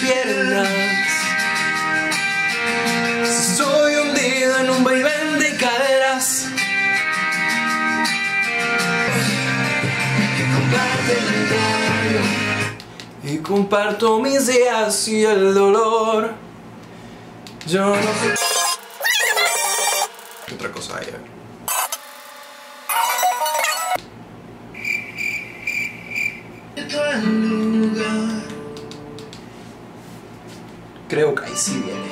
piernas. Soy hundido en un vaivén de caderas. Y comparto mis días y el dolor. Yo no sé. ¿Qué otra cosa hay? Creo que ahí sí viene.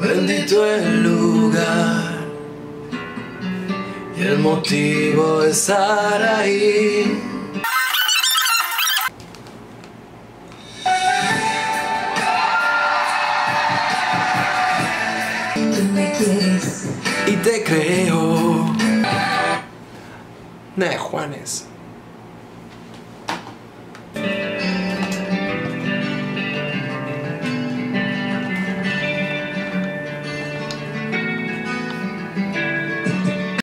Bendito el lugar y el motivo de estar ahí. Y te creo. Nah, Juanes.